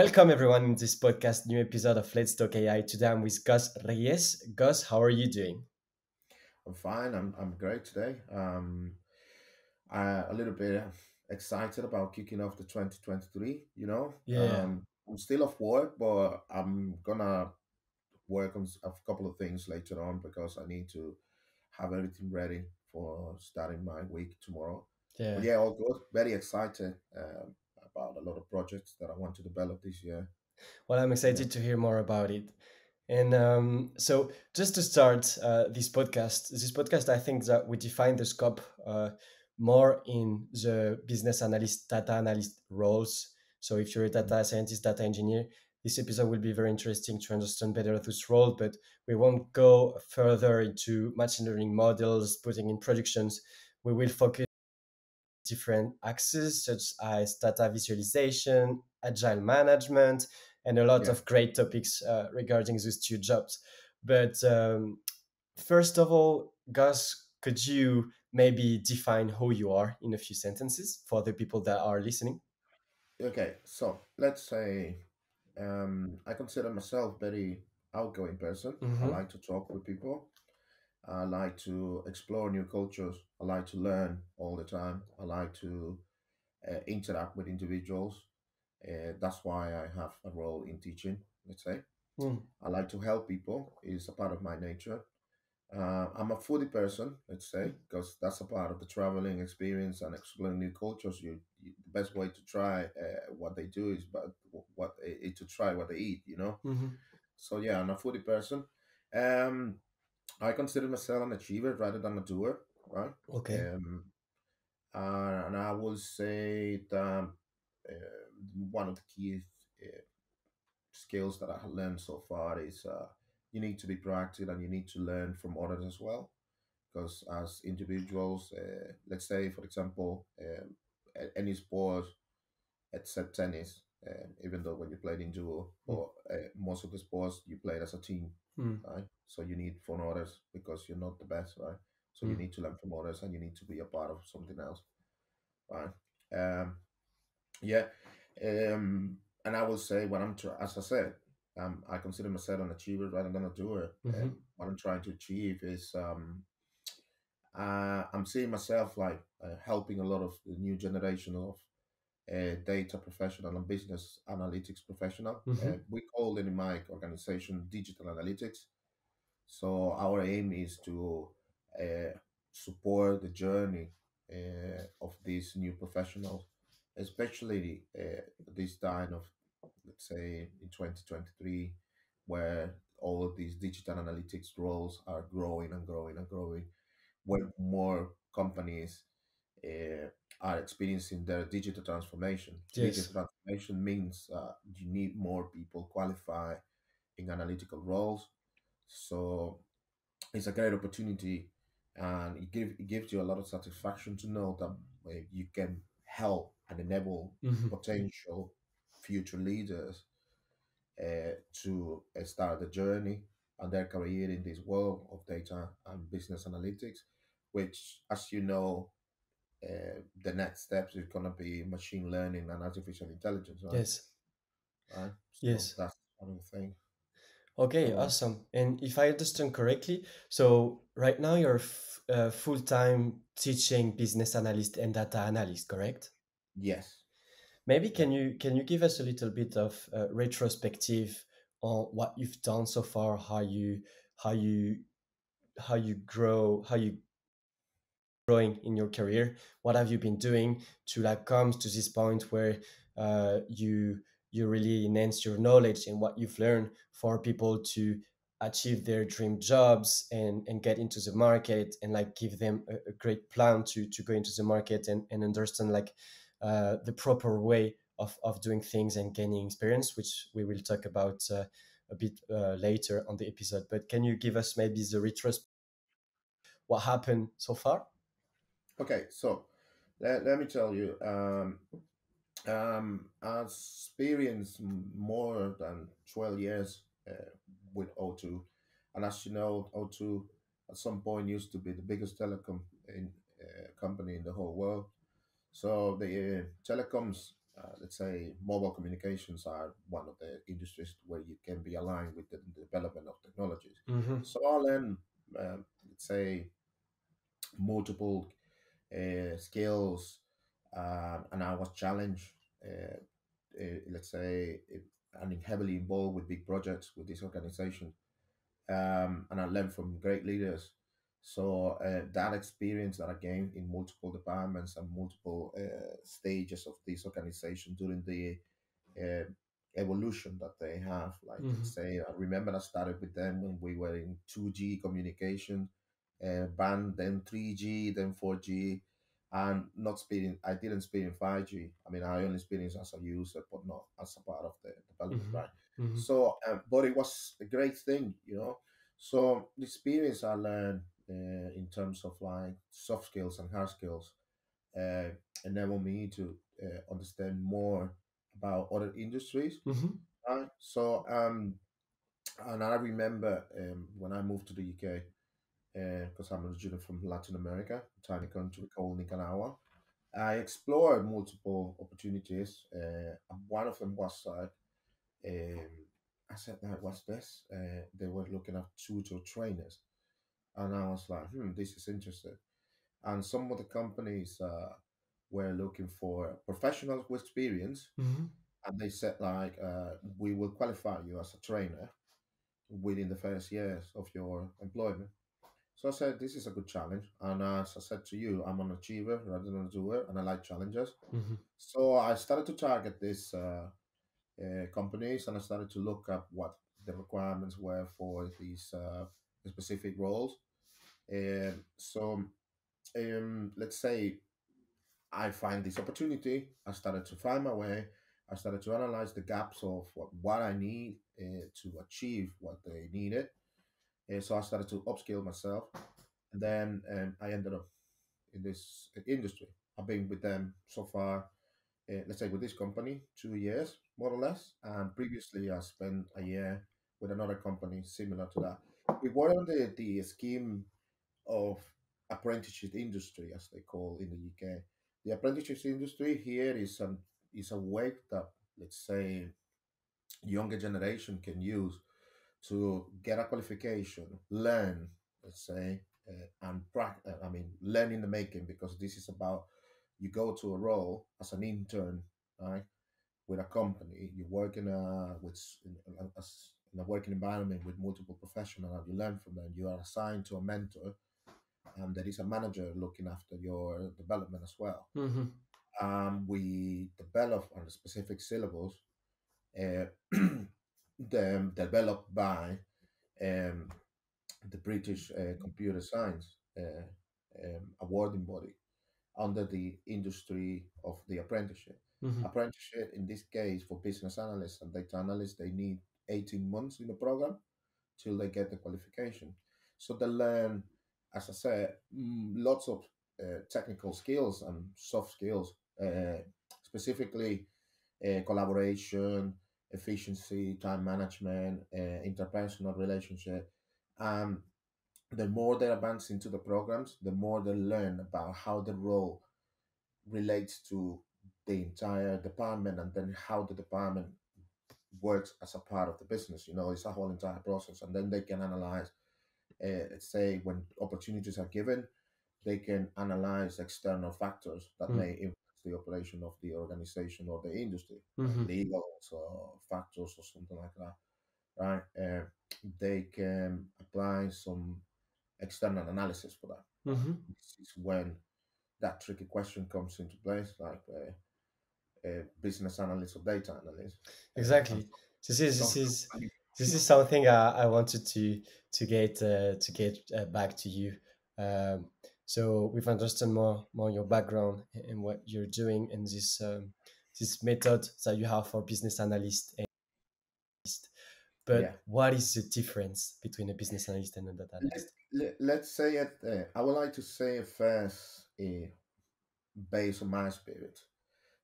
Welcome everyone in this podcast, new episode of Let's Talk AI. Today I'm with Gus Reyes. Gus, how are you doing? I'm fine. I'm I'm great today. Um, I a little bit excited about kicking off the 2023. You know, Yeah. um, I'm still off work, but I'm gonna work on a couple of things later on because I need to have everything ready for starting my week tomorrow. But Yeah. yeah, all good. Very excited um, about a lot of projects that I want to develop this year. Well, I'm Yeah. excited to hear more about it. And um, so, just to start uh, this podcast, this podcast, I think that we define the scope uh, more in the business analyst, data analyst roles. So, if you're a data scientist, data engineer, this episode will be very interesting to understand better this role. But we won't go further into machine learning models, putting in productions. We will focus different axes such as data visualization, agile management, and a lot Yeah. of great topics uh, regarding those two jobs. But um, first of all, Gus, could you maybe define who you are in a few sentences for the people that are listening? Okay. So let's say Um, I consider myself very outgoing person. I Mm-hmm. like to talk with people. I like to explore new cultures. I like to learn all the time. I like to uh, interact with individuals. Uh, that's why I have a role in teaching. Let's say Mm. I like to help people. It's a part of my nature. Uh, I'm a foodie person, let's say, because that's a part of the traveling experience and exploring new cultures. You, you the best way to try uh, what they do is but what eh, to try what they eat. You know, Mm-hmm. so yeah, I'm a foodie person. Um, I consider myself an achiever rather than a doer, right? Okay. Um, uh, and I will say that uh, one of the key uh, skills that I have learned so far is uh, you need to be proactive and you need to learn from others as well. Because as individuals, uh, let's say, for example, um, any sport except tennis, uh, even though when you played in duo, Mm. or uh, most of the sports you played as a team, Mm. right? So you need from others because you're not the best, right? So you Mm. need to learn from others and you need to be a part of something else, right? Um, yeah, um, and I will say what I'm trying, as I said, um, I consider myself an achiever rather than a doer. Mm-hmm. Um, what I'm trying to achieve is um, uh, I'm seeing myself like uh, helping a lot of the new generation of uh, data professional and business analytics professional. Mm-hmm. Uh, we call in my organization digital analytics. So our aim is to uh, support the journey uh, of these new professionals, especially uh, this time of, let's say, in 2023, where all of these digital analytics roles are growing and growing and growing, where more companies uh, are experiencing their digital transformation. Yes. Digital transformation means uh, you need more people qualified in analytical roles. So it's a great opportunity, and it, give, it gives you a lot of satisfaction to know that uh, you can help and enable Mm-hmm. potential future leaders uh, to uh, start the journey and their career in this world of data and business analytics, which, as you know, uh, the next steps is going to be machine learning and artificial intelligence, right? Yes. Right. So Yes. that's one of the things. Okay, awesome. And if I understand correctly, so right now you're f- uh, full-time teaching business analyst and data analyst, correct? yes. Maybe can you can you give us a little bit of uh, retrospective on what you've done so far, how you how you how you grow, how you growing in your career? What have you been doing to like come to this point where uh, you you really enhance your knowledge and what you've learned for people to achieve their dream jobs and and get into the market and like give them a, a great plan to to go into the market and, and understand like uh, the proper way of, of doing things and gaining experience which we will talk about uh, a bit uh, later on the episode but can you give us maybe the retrospective what happened so far Okay. So let, let me tell you. Um, um, I experienced more than 12 years uh, with O2. And as you know, O2 at some point used to be the biggest telecom in, uh, company in the whole world. So the uh, telecoms uh, let's say mobile communications are one of the industries where you can be aligned with the, development of technologies. Mm-hmm. So I learned, um, let's say, multiple uh, skills, um, and I was challenged. Uh, uh, let's say, and heavily involved with big projects with this organization, um, and I learned from great leaders. So uh, that experience that I gained in multiple departments and multiple uh, stages of this organization during the uh, evolution that they have. Like Mm-hmm. say, I remember I started with them when we were in 2G communication, uh, band, then 3G, then 4G, and not speeding. I didn't speed in 5G. I mean, I only experienced as a user, but not as a part of the development, Mm-hmm. right? Mm-hmm. So, um, but it was a great thing, you know. So the experience I learned uh, in terms of like soft skills and hard skills uh, enable me to uh, understand more about other industries. Mm-hmm. Right. So, um, and I remember um, when I moved to the UK, because I'm originally from Latin America, a tiny country called Nicaragua. I explored multiple opportunities. Uh, one of them was like, um, I said, like, what's this? Uh, they were looking at tutor trainers. And I was like, hmm, this is interesting. And some of the companies uh, were looking for professionals with experience Mm-hmm. and they said like uh, we will qualify you as a trainer within the first years of your employment so i said this is a good challenge and as i said to you i'm an achiever rather than a doer and i like challenges Mm-hmm. so i started to target these uh, uh, companies and i started to look up what the requirements were for these uh, specific roles and so um, let's say I find this opportunity. I started to find my way. I started to analyze the gaps of what, what I need uh, to achieve what they needed. And so I started to upskill myself. And then um, I ended up in this industry. I've been with them so far, uh, let's say with this company, two years, more or less. And previously, I spent a year with another company similar to that. We were on the, the scheme of apprenticeship industry, as they call in the UK. The apprenticeship industry here is um, is a way that let's say younger generation can use to get a qualification, learn, let's say, uh, and practice. I mean, learn in the making because this is about you go to a role as an intern, right, with a company. You work in a with in, as in a working environment with multiple professionals. and You learn from them. You are assigned to a mentor, and there is a manager looking after your development as well. Mm-hmm. Um, we develop on specific syllables, uh, them developed by um, the British uh, Computer Science uh, um, awarding body under the industry of the apprenticeship. Mm-hmm. Apprenticeship, in this case, for business analysts and data analysts, they need 18 months in the program till they get the qualification. So they learn, as I said, mm, lots of uh, technical skills and soft skills, uh, specifically uh, collaboration, efficiency, time management, uh, interpersonal relationship. Um, the more they advance into the programs, the more they learn about how the role relates to the entire department and then how the department works as a part of the business. You know, it's a whole entire process. And then they can analyze, uh, say, when opportunities are given, they can analyze external factors that Mm. may influence the operation of the organization or the industry, Mhm. legal or factors or something like that, right? Uh, they can apply some external analysis for that. Mm-hmm. This is when that tricky question comes into place, like uh, uh, business analyst or data analyst. Exactly. This is this is this is something I, I wanted to to get uh, to get uh, back to you. Um, so we've understood more more your background and what you're doing and this um, this method that you have for business analyst and analyst. But Yeah. what is the difference between a business analyst and a data analyst? let, let's say it. Uh, I would like to say it first, uh, based on my experience.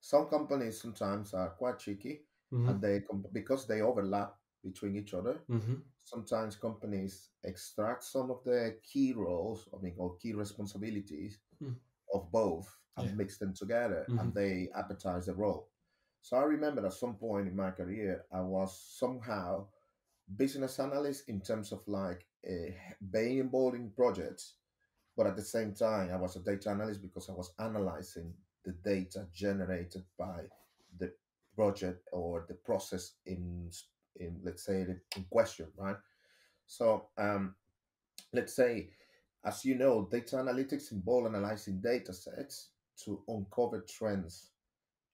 Some companies sometimes are quite tricky, Mm-hmm. and they com- because they overlap between each other. Mm-hmm. Sometimes companies extract some of the key roles, I mean, or key responsibilities Mm. of both and Yeah. mix them together, Mhm. and they advertise the role. So I remember at some point in my career, I was somehow business analyst in terms of like uh, being involved in projects, but at the same time, I was a data analyst because I was analyzing the data generated by the project or the process in in let's say in question, right? So um, let's say, as you know, data analytics involve analyzing data sets to uncover trends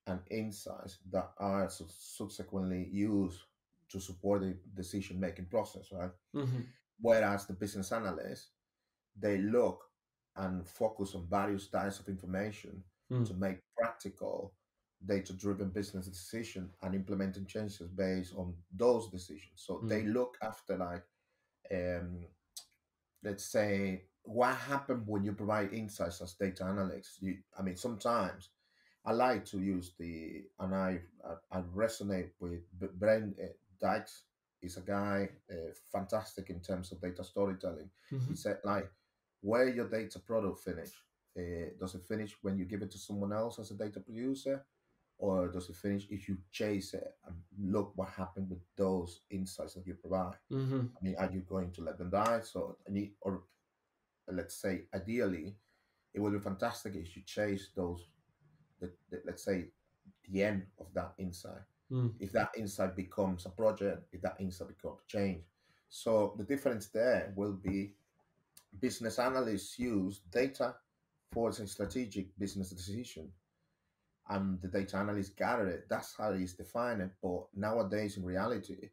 and insights that are su- subsequently used to support the decision making process, right? Mm-hmm. Whereas the business analysts, they look and focus on various types of information Mm. to make practical data driven business decision and implementing changes based on those decisions. So they Mm. look after like um let's say what happened when you provide insights as data analysts you i mean sometimes i like to use the and i i, I resonate with brent uh, dykes is a guy uh, fantastic in terms of data storytelling he Mhm. said like where your data product finish uh, does it finish when you give it to someone else as a data producer or does it finish if you chase it and look what happened with those insights that you provide Mhm. I mean, are you going to let them die? So, or let's say, ideally, it would be fantastic if you chase those. The, the, let's say, the end of that insight. Mm. If that insight becomes a project, if that insight becomes change. So the difference there will be business analysts use data for a strategic business decision, and the data analysts gather it. That's how it's defined. But nowadays, in reality,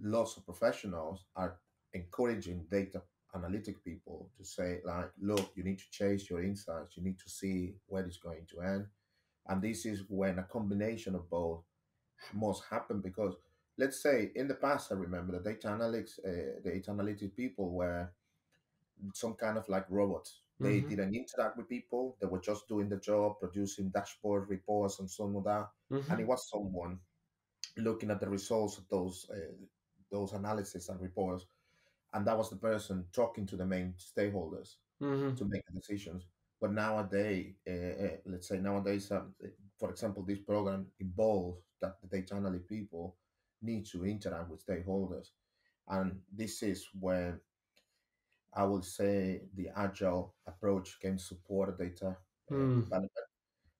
lots of professionals are encouraging data analytic people to say like look you need to chase your insights you need to see where it's going to end and this is when a combination of both must happen because let's say in the past i remember the data analytics uh, data analytics people were some kind of like robots they Mhm. didn't interact with people they were just doing the job producing dashboard reports and so on and that and it Mhm. was someone looking at the results of those uh, those analysis and reports, and that was the person talking to the main stakeholders Mhm. to make the decisions. But nowadays, uh, uh, let's say nowadays, um, for example, this program involves that the data analyst people need to interact with stakeholders, and this is when I will say the agile approach can support data Mm.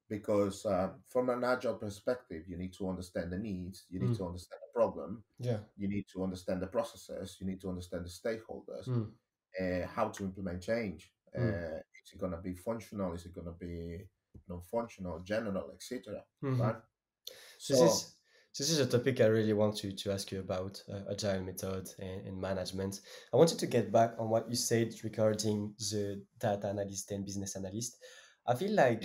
because uh, from an agile perspective, you need to understand the needs, you need Mm. to understand the problem, Yeah. you need to understand the processes, you need to understand the stakeholders, Mm. uh, how to implement change. Mm. Uh, is it going to be functional? Is it going to be non-functional, general, etc. Mhm. Right? This So is this is a topic I really want to to ask you about uh, agile method and, and management. I wanted to get back on what you said regarding the data analyst and business analyst. I feel like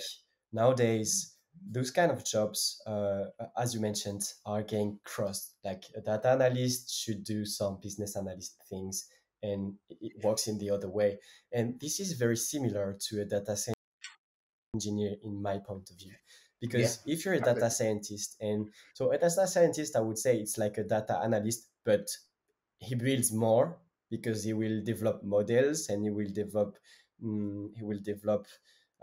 nowadays those kind of jobs, uh, as you mentioned, are getting crossed. Like a data analyst should do some business analyst things, and it works in the other way. And this is very similar to a data engineer in my point of view yeah, because if you're a data scientist and so a data scientist i would say it's like a data analyst but he builds more because he will develop models and he will develop mm, he will develop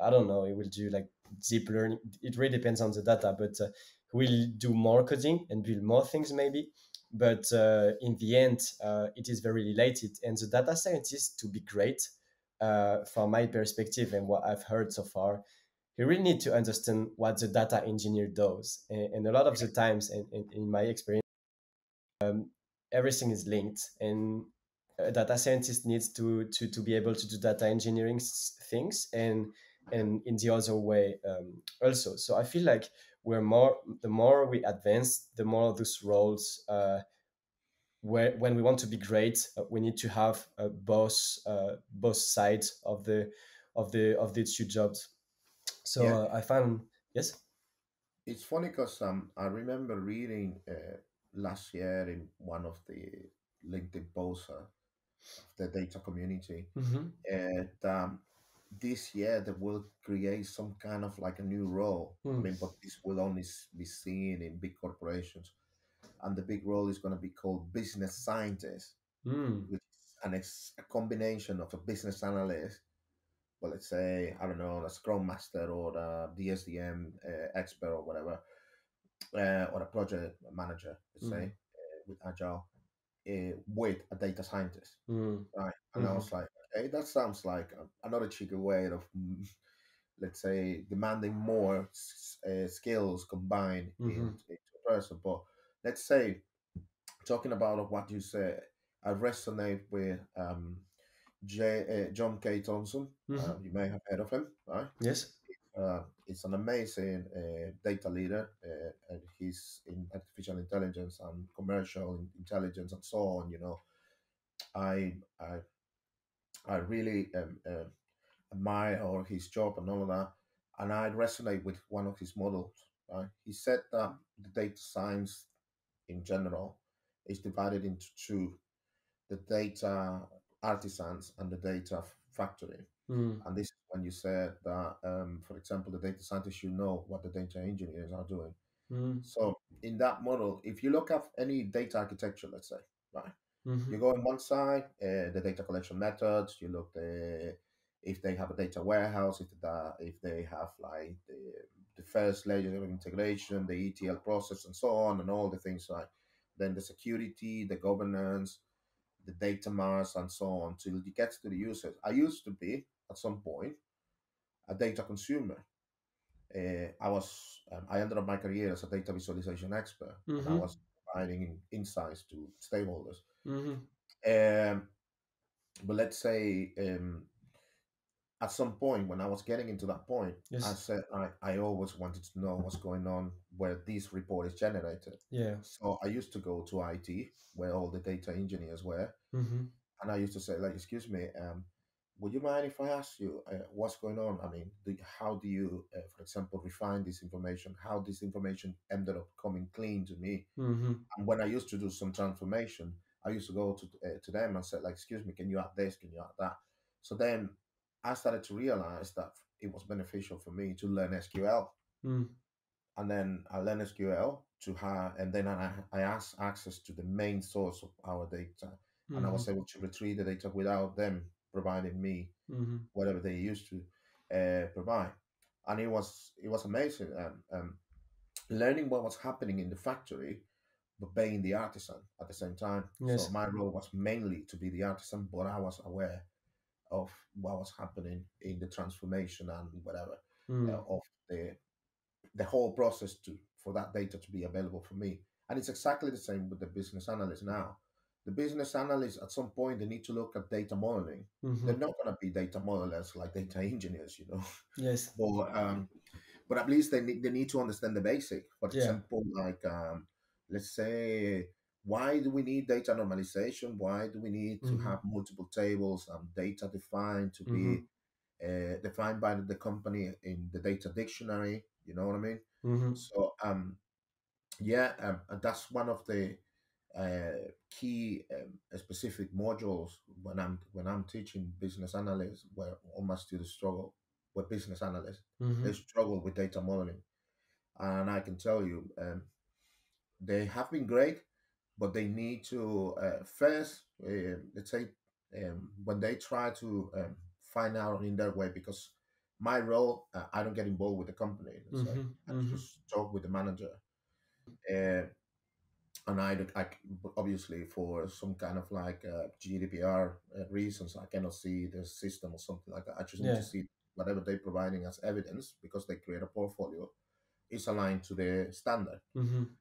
i don't know he will do like deep learning. It really depends on the data but uh, he will do more coding and build more things maybe. But uh, in the end uh, it is very related. And the data scientist to be great uh, from my perspective and what i've heard so far you really need to understand what the data engineer does. And, and a lot of the times and, and in my experience everything is linked. And a data scientist needs to to, to be able to do data engineering things and and in the other way um, also. So i feel like we're more the more we advance the more those roles uh, where when we want to be great uh, we need to have uh, both uh, both sides of the of the of the two jobs so Yeah, uh, i found yes it's funny because um, I remember reading uh, last year in one of the LinkedIn posts uh, of the data community hmm and um, this year they will create some kind of like a new role. I mm. mean, but this will only be seen in big corporations, and the big role is going to be called business scientist, Mm. which is an ex- a combination of a business analyst, but let's say I don't know, a Scrum Master or a DSDM uh, expert or whatever, uh, or a project manager, let's say, Mm. uh, with Agile, uh, with a data scientist, Mm. right? And I Mhm. was like, okay, that sounds like another cheeky way of, mm, let's say, demanding more uh, skills combined in, Mhm. into a person. But let's say, talking about what you said, I resonate with um, J, uh, John K. Thompson. Uh, Mhm. you may have heard of him, right? Yes. uh, is an amazing uh, data leader, uh, and he's in artificial intelligence and commercial intelligence and so on. You know, I I I really um, uh, admire his job and all of that, and I resonate with one of his models. Right? He said that the data science in general is divided into two: the data artisans and the data factory. Mm. And this is when you said that, um, for example, the data scientists should know what the data engineers are doing. Mm. So in that model, if you look at any data architecture, let's say, right, you Mhm. go on one side, uh, the data collection methods. You look the if they have a data warehouse, if the if they have like the the first layer of integration, the ETL process, and so on, and all the things like then the security, the governance, the data marts, and so on, till it gets to the users. I used to be at some point a data consumer. Uh, I was um, I ended up my career as a data visualization expert, and I was providing insights to stakeholders. Mhm. Um, but let's say um, at some point when I was getting into that point, I said I, I always wanted to know what's going on where this report is generated. Yeah. So I used to go to IT where all the data engineers were, Mhm. and I used to say like, "Excuse me, um, would you mind if I ask you uh, what's going on? I mean, do, how do you, uh, for example, refine this information? How this information ended up coming clean to me? Mhm. And when I used to do some transformation, I used to go to uh, to them and say like, "Excuse me, can you add this? Can you add that?" So then I started to realize that it was beneficial for me to learn SQL, Mm. and then I learned SQL to have, and then I I asked access to the main source of our data, and I was Mhm. able to retrieve the data without them providing me Mhm. whatever they used to uh, provide, and it was it was amazing. Um, um, learning what was happening in the factory but being the artisan at the same time. So Yes. my role was mainly to be the artisan, but I was aware of what was happening in the transformation and whatever uh, Mm. of the the whole process to for that data to be available for me. And it's exactly the same with the business analyst now. The business analyst at some point they need to look at data modeling. They're Mhm. not going to be data modelers like data engineers, you know. Yes. But um, but at least they need they need to understand the basic. For Yeah. example, like um, let's say, why do we need data normalization? Why do we need to Mhm. have multiple tables and data defined to be Mhm. uh, defined by the company in the data dictionary? You know what I mean? Mhm. So um, yeah, um, and that's one of the uh, key um, specific modules when I'm when I'm teaching business analysts, where all my students struggle with business analysts they Mhm. struggle with data modeling. And I can tell you, um, they have been great, but they need to uh, first, uh, let's say, um, when they try to um, find out in their way, because my role, uh, I don't get involved with the company. Say Mhm. I Mhm. just talk with the manager, uh, and I, don't- I obviously for some kind of like uh, GDPR uh, reasons, I cannot see the system or something like that. I just need Yeah. to see whatever they're providing as evidence because they create a portfolio is aligned to the standard. Mhm.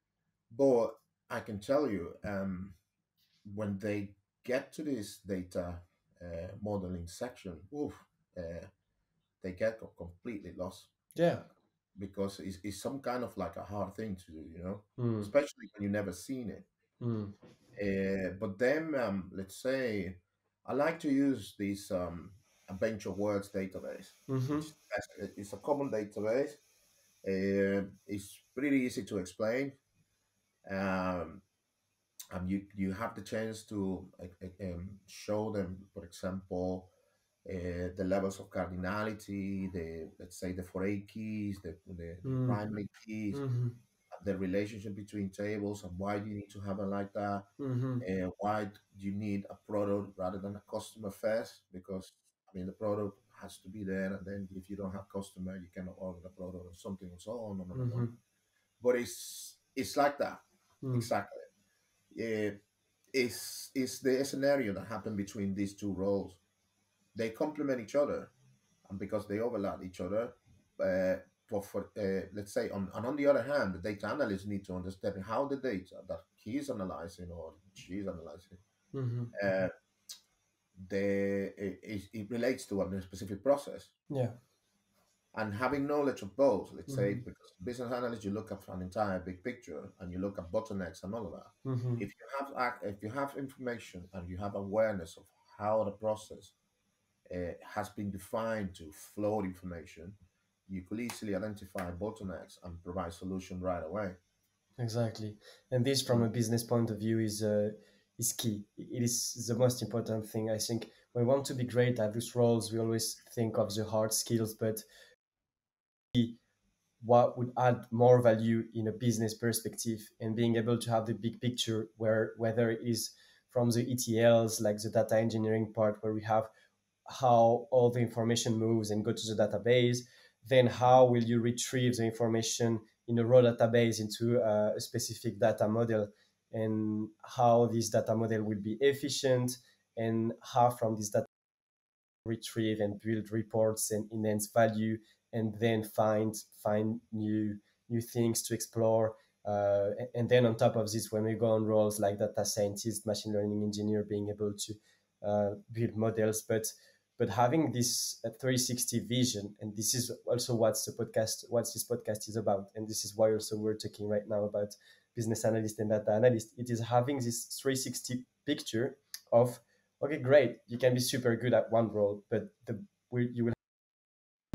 But I can tell you, um, when they get to this data uh, modeling section, oof, uh, they get completely lost Yeah. because it's, it's some kind of like a hard thing to do, you know, Mm. especially when you've never seen it. Mm. Uh, but then, um, let's say, I like to use this um, AdventureWorks database, Mhm. which is it's a common database. Uh, it's pretty easy to explain. Um, and you you have the chance to uh, um, show them, for example, uh, the levels of cardinality, the let's say the foreign keys, the the, Mm. primary keys, Mhm. the relationship between tables, and why you need to have it like that? Mhm. Uh, why do you need a product rather than a customer first? Because I mean the product has to be there, and then if you don't have customer, you cannot order the product or something and so on and and on. But it's it's like that Mm. exactly. Yeah, it's it's the scenario that happened between these two roles. They complement each other, and because they overlap each other, uh, for, for uh, let's say on and on the other hand, the data analysts need to understand how the data that he is analyzing or she is analyzing, Mhm. uh, the it, it it relates to a specific process. Yeah. And having knowledge of both, let's say, Mhm. because business analyst, you look at an entire big picture and you look at bottlenecks and all of that. Mhm. If you have if you have information and you have awareness of how the process uh, has been defined to flow information, you could easily identify bottlenecks and provide solution right away. Exactly. And this, from a business point of view, is uh, is key. It is the most important thing. I think when we want to be great at these roles, we always think of the hard skills, but what would add more value in a business perspective and being able to have the big picture where whether it is from the ETLs like the data engineering part where we have how all the information moves and go to the database then how will you retrieve the information in a raw database into uh, a specific data model and how this data model will be efficient and how from this data retrieve and build reports and enhance value and then find find new new things to explore uh, and then on top of this when we go on roles like data scientist machine learning engineer being able to uh, build models. But but having this uh, 360 vision and this is also what's the podcast what this podcast is about and this is why also we're talking right now about business analyst and data analyst it is having this 360 picture of okay great you can be super good at one role but the you will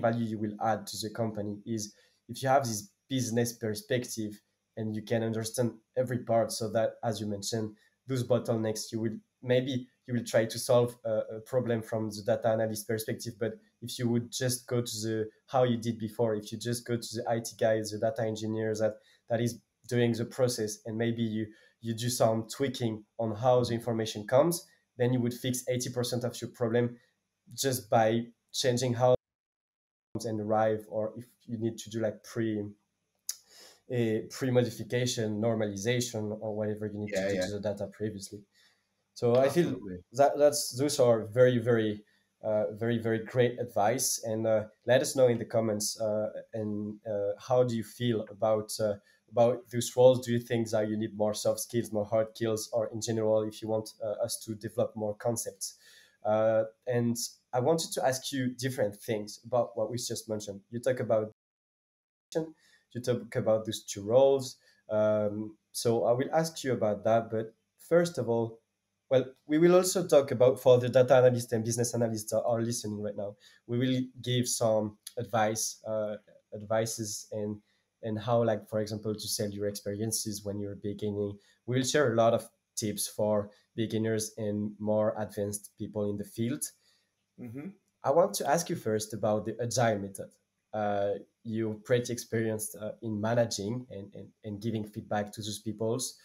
value you will add to the company is if you have this business perspective and you can understand every part so that as you mentioned those bottlenecks you will maybe you will try to solve a, a, problem from the data analyst perspective. But if you would just go to the how you did before if you just go to the it guys the data engineers that that is doing the process and maybe you you do some tweaking on how the information comes then you would fix 80% of your problem just by changing how and arrive or if you need to do like pre a pre modification normalization or whatever you need Yeah, to do yeah. to the data previously. So i feel that that's those are very very uh, very very great advice. And uh, let us know in the comments uh, and uh, how do you feel about uh, about those roles? Do you think that you need more soft skills more hard skills or in general if you want uh, us to develop more concepts uh, and i wanted to ask you different things about what we just mentioned you talk about you talk about those two roles um, so i will ask you about that but first of all well, we will also talk about for the data analysts and business analysts that are listening right now. We will give some advice, uh, advices, and and how, like for example, to sell your experiences when you're beginning. We'll share a lot of tips for beginners and more advanced people in the field. hmm I want to ask you first about the agile method. Uh, you're pretty experienced uh, in managing and, and, and giving feedback to those peoples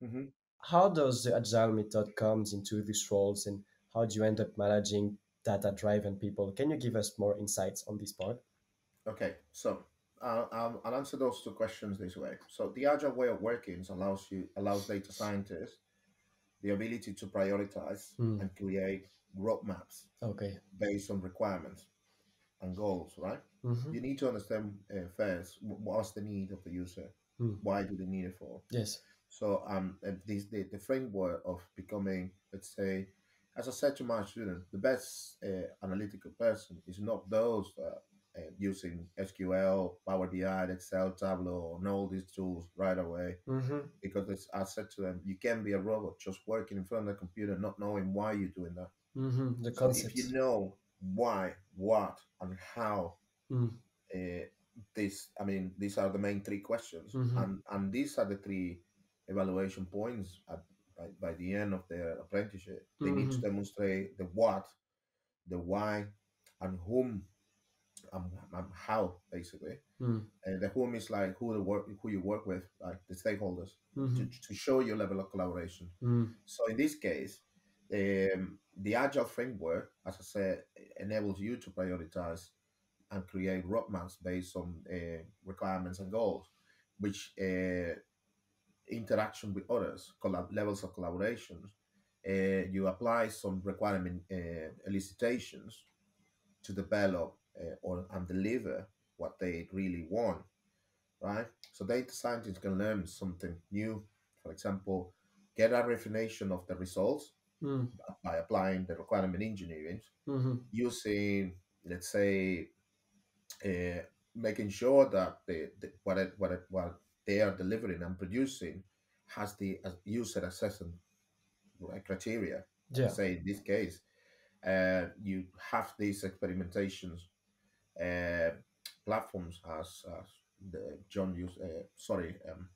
hmm how does the agile method comes into these roles and how do you end up managing data driven people can you give us more insights on this part Okay, so uh, I'll, I'll answer those two questions this way. So the agile way of working allows you allows data scientists the ability to prioritize Hmm. and create roadmaps okay based on requirements and goals. Right? hmm You need to understand uh, first what's the need of the user. Hmm. Why do they need it for? yes So um, this the, the framework of becoming, let's say, as I said to my students, the best uh, analytical person is not those uh, uh, using SQL, Power BI, Excel, Tableau, and all these tools right away. hmm Because I said to them, you can be a robot just working in front of the computer, not knowing why you're doing that. hmm the So if you know why, what, and how, Mm. uh, this, I mean, these are the main three questions, Mhm. and and these are the three evaluation points at, by, by the end of their apprenticeship. They need to Mhm. demonstrate the what, the why, and whom, and, and how, basically. Mm. And the whom is like who the work, who you work with, like the stakeholders, Mhm. to, to show your level of collaboration. Mm. So in this case, um, the agile framework, as I said, enables you to prioritize and create roadmaps based on uh, requirements and goals. which uh, interaction with others, collab- levels of collaboration. Uh, you apply some requirement uh, elicitations to develop uh, or and deliver what they really want, right? So data scientists can learn something new. For example, get a refination of the results Mm. by applying the requirement engineering Mm-hmm. using, let's say, uh, making sure that the, the what it, what it, what they are delivering and producing has the user assessment criteria. Yeah. Say in this case, uh, you have these experimentations uh, platforms as, as the John used. Uh, sorry, um,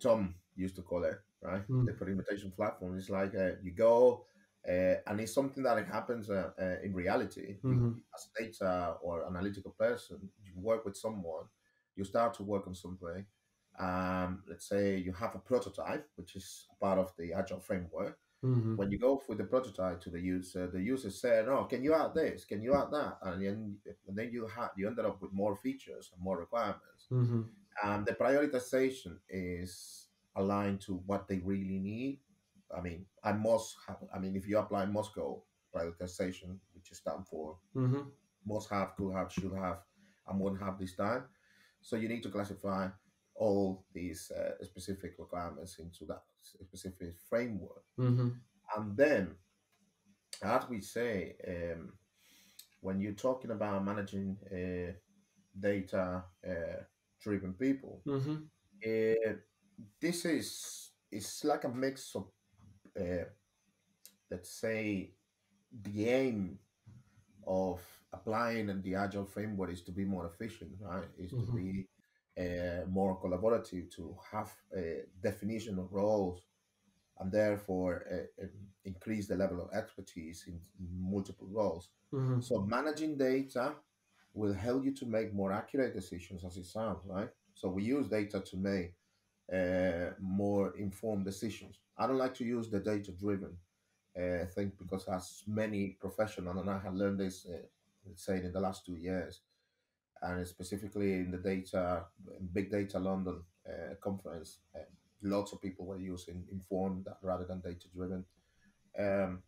Tom used to call it right. Mm. The experimentation platform is like uh, you go. Uh, and it's something that happens uh, uh, in reality. You- Mhm. as a data or analytical person, you work with someone, you start to work on something. Um, let's say you have a prototype, which is part of the agile framework. Mm-hmm. When you go with the prototype to the user, the user said, "Oh, can you add this? Can you add that?" And then, and then you have you ended up with more features and more requirements. Mm-hmm. Um, the prioritization is aligned to what they really need. I mean, I must have. I mean, if you apply MoSCoW prioritization, which is stand for Mm-hmm. must have, could have, should have, and won't have this time. So you need to classify all these uh, specific requirements into that specific framework. Mm-hmm. And then, as we say, um, when you're talking about managing uh, data uh, driven people, Mm-hmm. uh, this is it's like a mix of, uh, let's say, the aim of applying and the agile framework is to be more efficient, right? Is Mhm. to be uh, more collaborative, to have a definition of roles, and therefore uh, um, increase the level of expertise in multiple roles. Mm-hmm. So managing data will help you to make more accurate decisions, as it sounds, right? So we use data to make uh, more informed decisions. I don't like to use the data-driven uh, thing because as many professionals, and I have learned this, uh, say, in the last two years, and specifically in the data, big data London uh, conference, uh, lots of people were using informed rather than data-driven. Um,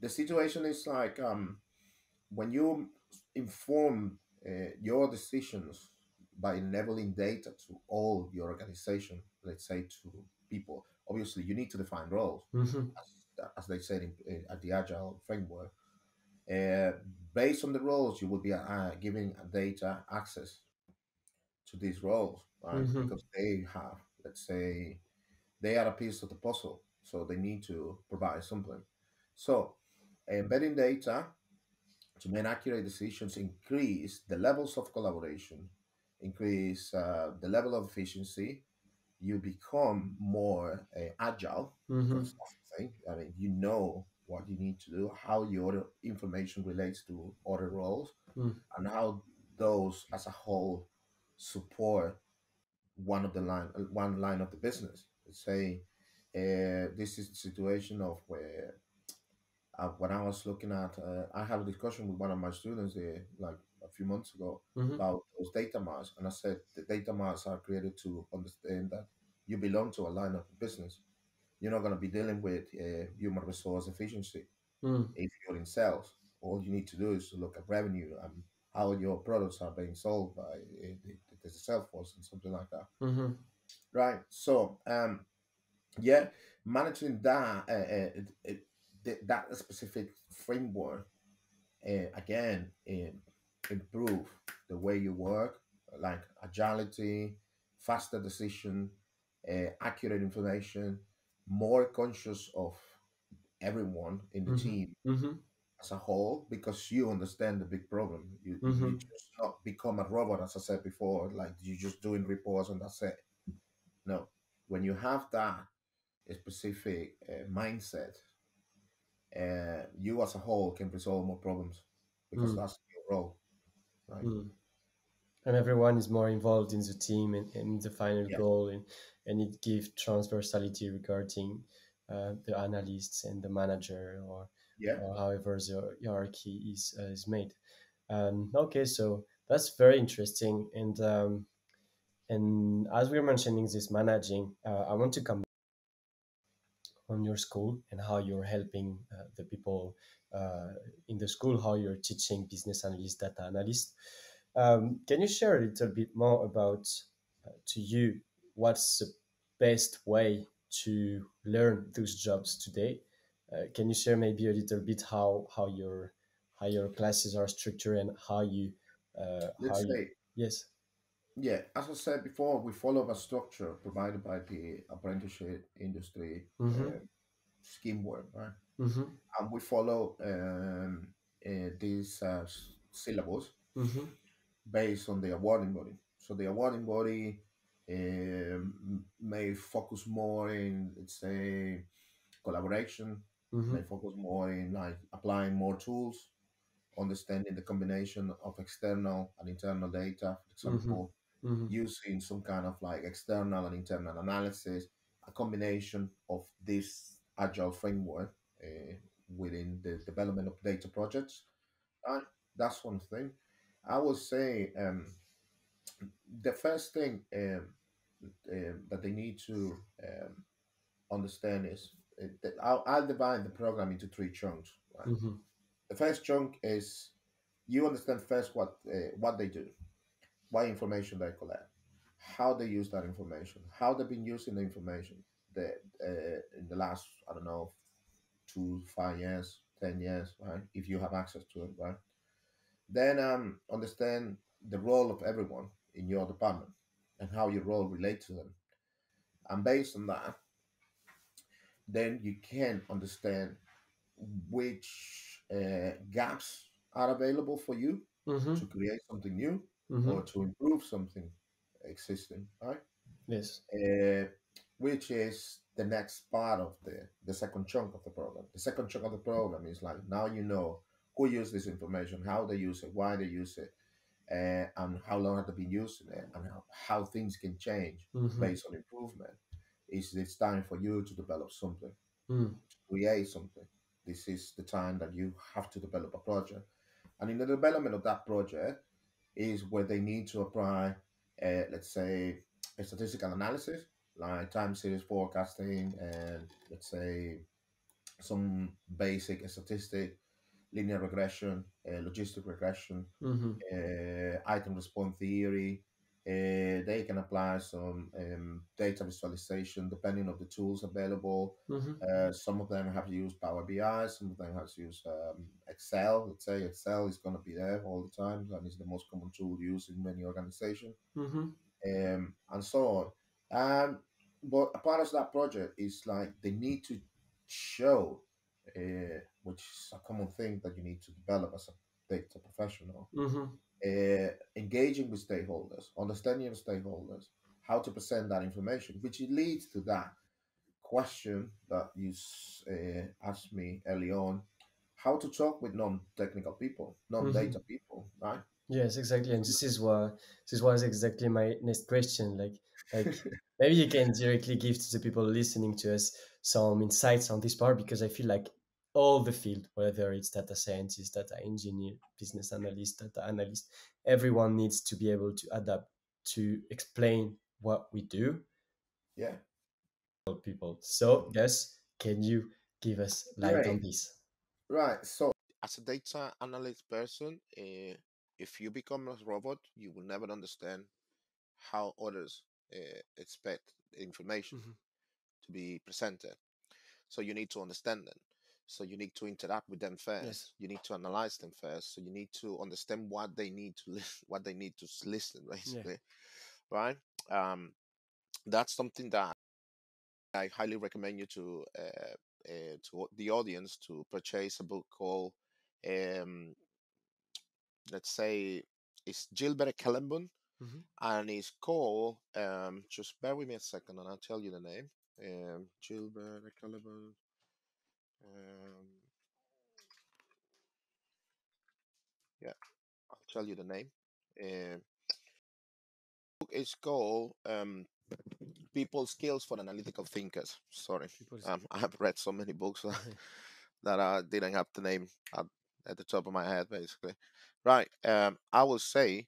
the situation is like um, when you inform uh, your decisions by enabling data to all your organization, let's say to people, obviously you need to define roles, Mm-hmm. as, as they said in, in, at the Agile framework. Uh, based on the roles, you will be uh, giving data access to these roles, right? Mhm. Because they have, let's say, they are a piece of the puzzle, so they need to provide something. So, embedding data to make accurate decisions increase the levels of collaboration, increase uh, the level of efficiency. You become more uh, agile Mm-hmm. I mean, you know what you need to do, how your information relates to other roles, Mm. and how those as a whole support one of the line, one line of the business. Let's say uh, this is the situation of where uh, when I was looking at, uh, I had a discussion with one of my students uh, like a few months ago Mm-hmm. about those data marts, and I said the data marts are created to understand that you belong to a line of business. You're not going to be dealing with uh, human resource efficiency Mm. if you're in sales. All you need to do is to look at revenue and how your products are being sold by uh, the, the sales force and something like that. Mm-hmm. Right. So, um, yeah, managing that uh, uh, it, it, that specific framework uh, again improve the way you work, like agility, faster decision, uh, accurate information, more conscious of everyone in the Mhm. team Mm-hmm. as a whole because you understand the big problem. You, you Mhm. just not become a robot, as I said before, like you're just doing reports and that's it. No, when you have that specific uh, mindset, uh, you as a whole can resolve more problems because Mm. that's your role, right? Mm. And everyone is more involved in the team and, and the final Yeah, goal, and, and it gives transversality regarding uh, the analysts and the manager, or, yeah, or however the hierarchy is uh, is made. Um, okay, so that's very interesting, and um, and as we were mentioning this managing, uh, I want to come on your school and how you're helping uh, the people uh, in the school, how you're teaching business analyst, data analyst. Um, can you share a little bit more about uh, to you what's the best way to learn those jobs today? Uh, can you share maybe a little bit how how your how your classes are structured and how you uh, how Let's you say, yes yeah, as I said before, we follow a structure provided by the apprenticeship industry mm-hmm, uh, scheme work, right? mm-hmm, And we follow um, uh, this uh, s- syllabus mm-hmm, based on the awarding body. So the awarding body um, may focus more in, let's say, collaboration, mm-hmm, may focus more in like applying more tools, understanding the combination of external and internal data, for mm-hmm, example, mm-hmm, using some kind of like external and internal analysis, a combination of this agile framework uh, within the development of data projects. And that's one thing. I would say um, the first thing um, um, that they need to um, understand is uh, that I'll, I'll divide the program into three chunks. Right. mm-hmm, The first chunk is you understand first what uh, what they do, what information they collect, how they use that information, how they've been using the information that uh, in the last I don't know two, five years, ten years, right? If you have access to it, right? Then um, understand the role of everyone in your department and how your role relates to them. And based on that, then you can understand which uh, gaps are available for you mm-hmm, to create something new mm-hmm. or to improve something existing, right? yes Uh, which is the next part of the the second chunk of the program. The second chunk of the program is like now you know who use this information, how they use it, why they use it, uh, and how long have they been using it, and how, how things can change mm-hmm, based on improvement. Is it's time for you to develop something, mm, create something. This is the time that you have to develop a project, and in the development of that project is where they need to apply, uh, let's say, a statistical analysis like time series forecasting and let's say some basic statistic, linear regression, uh, logistic regression, mm-hmm, uh, item response theory. Uh, they can apply some um, data visualization depending on the tools available. mm-hmm, Uh, some of them have to use Power BI, some of them have to use um, Excel. Let's say Excel is going to be there all the time, and it's the most common tool used in many organizations, mm-hmm, um, and so on. Um, but a part of that project is like they need to show, uh, which is a common thing that you need to develop as a data professional, mm-hmm, uh, engaging with stakeholders, understanding of stakeholders, how to present that information, which leads to that question that you uh, asked me early on, how to talk with non-technical people, mm-hmm. non-data people, right? Yes, exactly. And this is what this was exactly my next question. Like, like maybe you can directly give to the people listening to us some insights on this part because I feel like all the field, whether it's data scientist, data engineer, business analyst, data analyst, everyone needs to be able to adapt to explain what we do Yeah, people. So, yes, can you give us light on this? Right. So, as a data analyst person, uh, if you become a robot, you will never understand how others uh, expect information hmm to be presented. So you need to understand them. So you need to interact with them Yes. first. You need to analyze them first. So you need to understand what they need to listen, what they need to listen, Yeah. basically, right? Um, that's something that I highly recommend you to uh, uh, to the audience to purchase a book called, um, let's say, it's Gilbert Eijkelenboom, hmm and it's called. Um, just bear with me a second, and I'll tell you the name. Um, Gilbert Eijkelenboom. Um, yeah, I'll tell you the name. Um, book is called um, People Skills for Analytical Thinkers. Sorry, um, I have read so many books that I didn't have the name at, at the top of my head, basically. Right. Um, I will say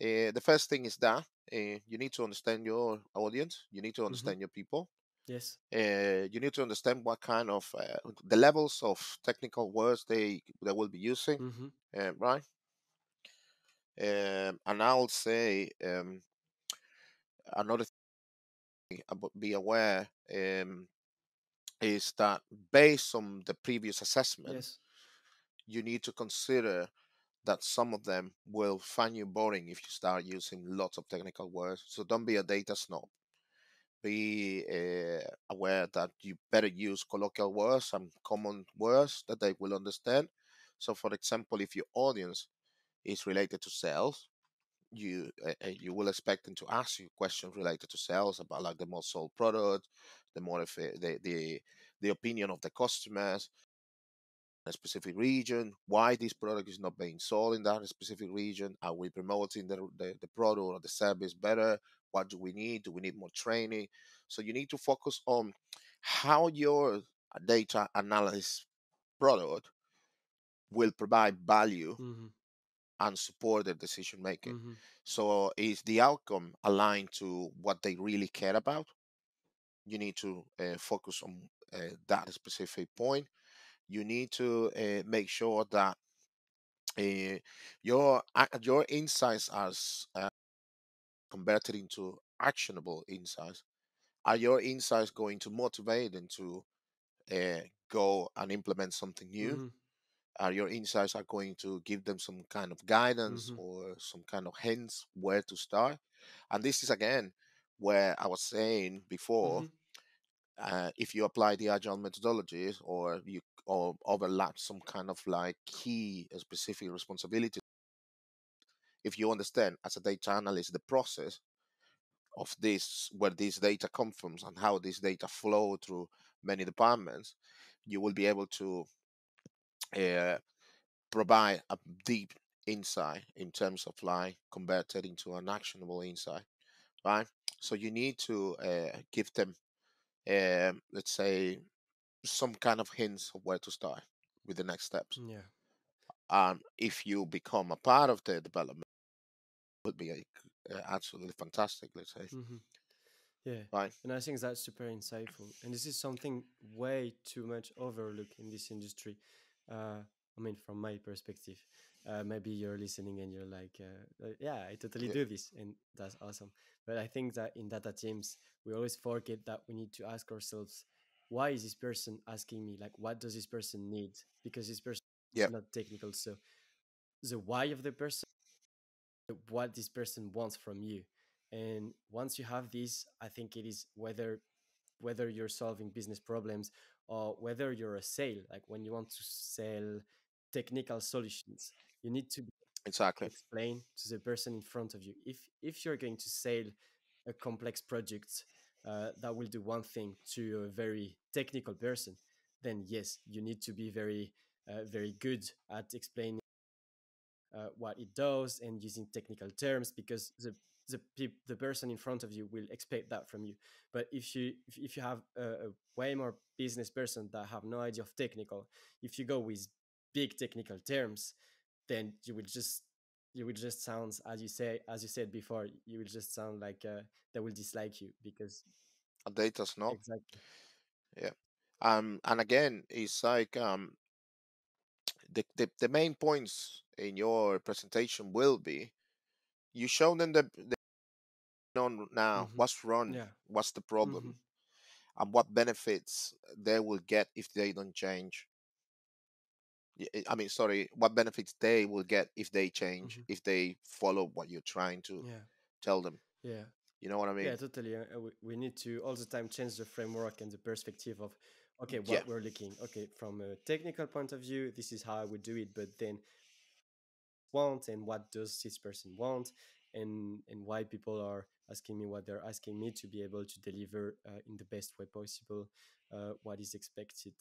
uh, the first thing is that uh, you need to understand your audience. You need to Mm-hmm. understand your people. Yes. Uh, you need to understand what kind of uh, the levels of technical words they they will be using, Mm-hmm. uh, right? Um, and I'll say um, another thing about be aware um, is that based on the previous assessment, Yes. you need to consider that some of them will find you boring if you start using lots of technical words. So don't be a data snob. Be uh, aware that you better use colloquial words and common words that they will understand. So, for example, if your audience is related to sales, you uh, you will expect them to ask you questions related to sales about like the most sold product, the more effi- the the the opinion of the customers, a specific region, why this product is not being sold in that specific region, are we promoting the, the, the product or the service better, what do we need, do we need more training? So you need to focus on how your data analysis product will provide value Mm-hmm. and support their decision making. Mm-hmm. So is the outcome aligned to what they really care about? You need to uh, focus on uh, that specific point. You need to uh, make sure that uh, your your insights are s- uh, converted into actionable insights. Are your insights going to motivate them to uh, go and implement something new? Mm-hmm. Are your insights are going to give them some kind of guidance Mm-hmm. or some kind of hints where to start? And this is again where I was saying before, Mm-hmm. uh, if you apply the agile methodologies or you or overlap some kind of like key specific responsibility if you understand as a data analyst the process of this where this data comes from and how this data flow through many departments you will be able to uh, provide a deep insight in terms of like converted into an actionable insight right so you need to uh, give them um, let's say some kind of hints of where to start with the next steps Yeah. and if you become a part of the development would be a, uh, absolutely fantastic let's say Mm-hmm. Yeah. right And I think that's super insightful. And this is something way too much overlooked in this industry. Uh, I mean, from my perspective, uh, maybe you're listening and you're like, uh, uh, yeah, I totally yeah do this. And that's awesome. But I think that in data teams, we always forget that we need to ask ourselves, why is this person asking me? Like, what does this person need? Because this person yeah is not technical. So the why of the person what this person wants from you. And once you have this i think it is whether whether you're solving business problems or whether you're a sale like when you want to sell technical solutions you need to exactly. explain to the person in front of you. If if you're going to sell a complex project uh, that will do one thing to a very technical person then yes you need to be very uh, very good at explaining uh, what it does and using technical terms because the the the person in front of you will expect that from you. But if you if, if you have a, a way more business person that have no idea of technical if you go with big technical terms then you will just you will just sound as you say as you said before you will just sound like uh, they will dislike you because a data snob exactly. Yeah. Um and again it's like um the, the the main points in your presentation will be you show them the, the on now hmm what's wrong yeah what's the hmm problem and what benefits they will get if they don't change i mean, sorry, what benefits they will get if they change, hmm if they follow what you're trying to yeah tell them. yeah You know what I mean? Yeah, totally. Uh, uh, we, need to all the time change the framework and the perspective of, okay, Yeah, what we're looking. Okay, from a technical point of view, this is how I would do it. But then, want and what does this person want, and and why people are asking me what they're asking me to be able to deliver uh, in the best way possible, uh, what is expected,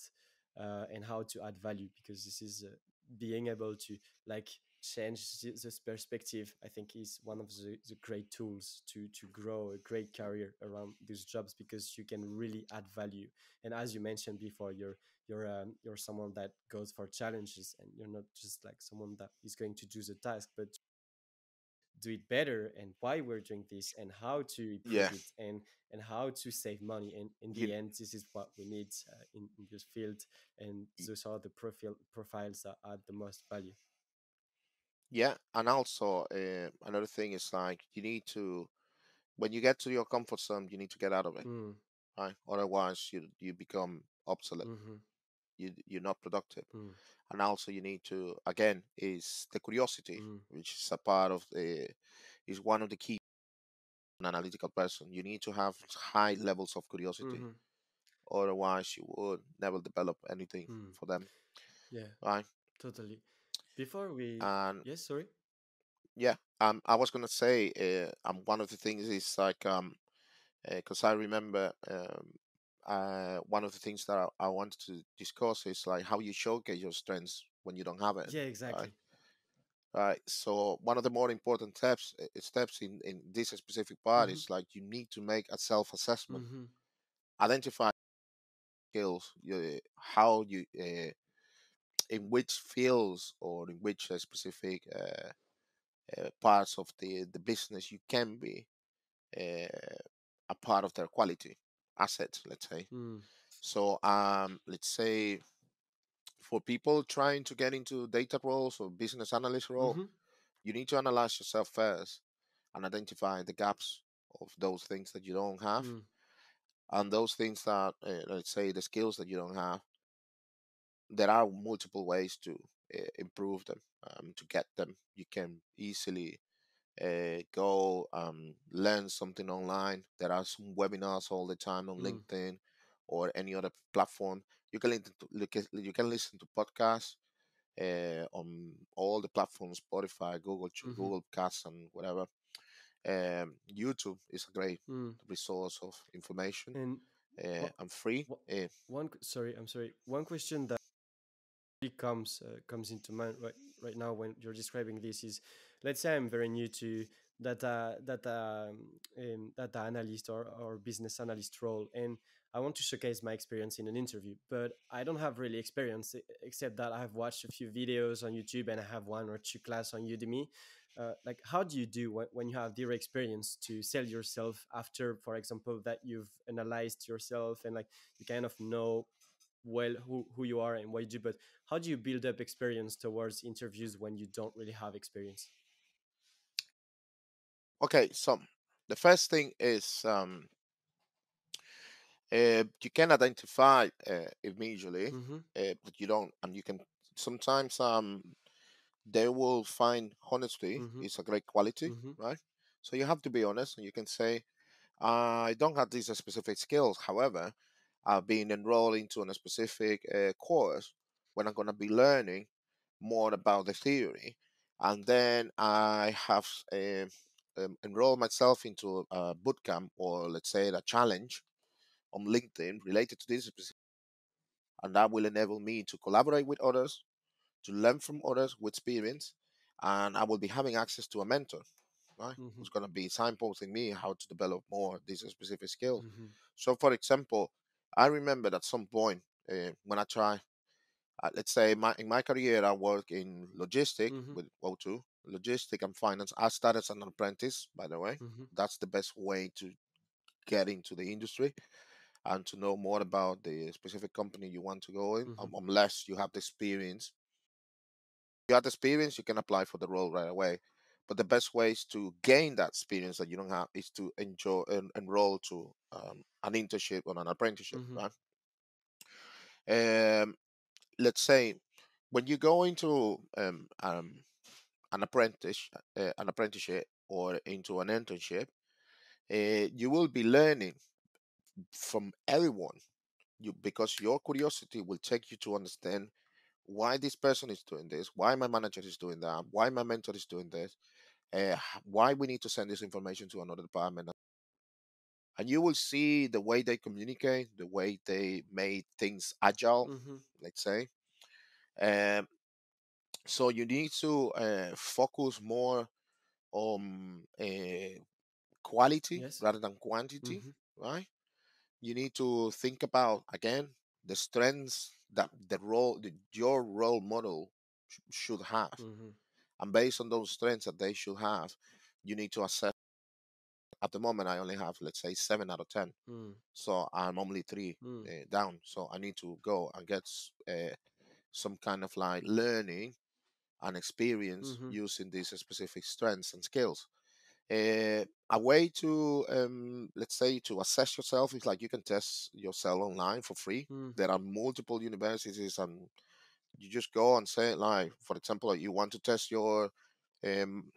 uh, and how to add value. Because this is uh, being able to like change this perspective i think is one of the, the great tools to to grow a great career around these jobs because you can really add value and as you mentioned before you're you're um, you're someone that goes for challenges and you're not just like someone that is going to do the task but do it better and why we're doing this and how to yeah improve it and and how to save money and in the end this is what we need uh, in, in this field and those are the profile profiles that add the most value. Yeah and also uh, another thing is like you need to when you get to your comfort zone you need to get out of it mm, right? Otherwise you you become obsolete. Hmm you you're not productive. Mm, and also you need to again is the curiosity mm, which is a part of the is one of the key an analytical person. You need to have high levels of curiosity hmm otherwise you would never develop anything mm. for them yeah. right? Totally. Before we and yes sorry? Yeah um i was gonna say uh, um one of the things is like um because i remember um uh one of the things that I, I wanted to discuss is like how you showcase your strengths when you don't have it yeah exactly. Right so one of the more important steps uh, steps in in this specific part hmm is like you need to make a self-assessment. Hmm identify skills you, how you uh, in which fields or in which uh, specific uh, uh, parts of the the business you can be uh, a part of their quality asset let's say. Mm, so um let's say for people trying to get into data roles or business analyst role hmm you need to analyze yourself first and identify the gaps of those things that you don't have mm, and those things that uh, let's say the skills that you don't have there are multiple ways to uh, improve them um, to get them. You can easily uh, go um, learn something online there are some webinars all the time on mm, linkedin or any other platform. You can listen to, look at- you can listen to podcasts uh, on all the platforms spotify google Ch- hmm google cast and whatever. Um, youtube is a great mm. resource of information and uh, what, and free uh, one sorry i'm sorry. One question that comes uh, comes into mind right right now when you're describing this is let's say I'm very new to data data um, data analyst or, or business analyst role and I want to showcase my experience in an interview but I don't have really experience except that I have watched a few videos on YouTube and I have one or two class on Udemy. Uh, like how do you do when, when you have direct experience to sell yourself after for example that you've analyzed yourself and like you kind of know well who, who you are and what you do but how do you build up experience towards interviews when you don't really have experience? Okay so the first thing is um, uh, you can identify uh, immediately mm-hmm, uh, but you don't and you can sometimes um, they will find honesty mm-hmm, is a great quality mm-hmm, right? So you have to be honest and you can say i don't have these specific skills. However i've been enrolled into a specific uh, course when i'm going to be learning more about the theory and then i have uh, um, enrolled myself into a boot camp or let's say a challenge on linkedin related to this specific and that will enable me to collaborate with others to learn from others with experience, and I will be having access to a mentor, right? mm-hmm, Who's going to be signposting me how to develop more these specific skills. mm-hmm, So, for example, I remember at some point uh, when I try, uh, let's say my in my career, I work in logistic mm-hmm, with O2, logistic and finance. I started as an apprentice, by the way. mm-hmm, That's the best way to get into the industry and to know more about the specific company you want to go in, mm-hmm, um, unless you have the experience you have the experience, you can apply for the role right away. But the best ways to gain that experience that you don't have is to enjoy and enroll to um, an internship or an apprenticeship, mm-hmm, right? Um, let's say when you go into um, um, an apprentice, uh, an apprenticeship, or into an internship, uh, you will be learning from everyone. You because your curiosity will take you to understand why this person is doing this, why my manager is doing that, why my mentor is doing this, uh, why we need to send this information to another department. And you will see the way they communicate, the way they made things agile, mm-hmm. let's say. Um, so you need to uh, focus more on uh, quality yes rather than quantity, mm-hmm, right? You need to think about again the strengths that the role, the, your role model sh- should have mm-hmm, and based on those strengths that they should have you need to assess. At the moment, I only have, let's say, seven out of 10. Mm. So I'm only three Mm. uh, down. So I need to go and get uh, some kind of like learning and experience Mhm. using these specific strengths and skills. Uh, a way to, um, let's say, to assess yourself is like you can test yourself online for free. Mm. There are multiple universities, and you just go and say, like, for example, you want to test your um,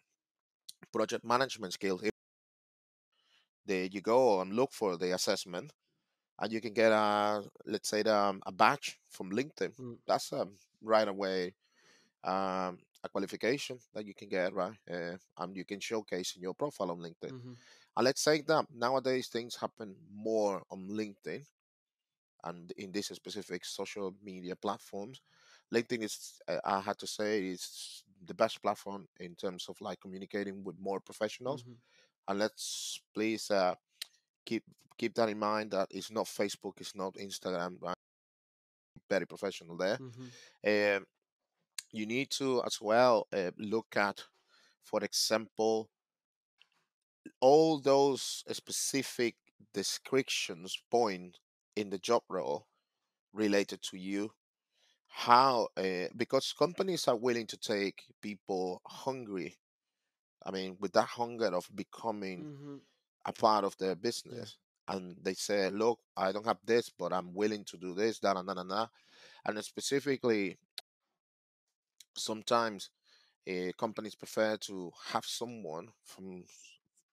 project management skills. There you go and look for the assessment, and you can get a, let's say, the, um, a badge from LinkedIn. Mm. That's um, right away um, a qualification that you can get, right? Uh, and you can showcase in your profile on LinkedIn. Mhm. And let's say that nowadays things happen more on LinkedIn and in these specific social media platforms. LinkedIn is, uh, I had to say, is the best platform in terms of like communicating with more professionals. Mhm. And let's please uh, keep keep that in mind that it's not Facebook, it's not Instagram, right? Very professional there. Mhm. Um, you need to as well uh, look at, for example, all those specific descriptions point in the job role related to you how uh, because companies are willing to take people hungry i mean with that hunger of becoming Mhm. a part of their Yeah. business and they say look i don't have this but i'm willing to do this that and that and that and specifically sometimes uh, companies prefer to have someone from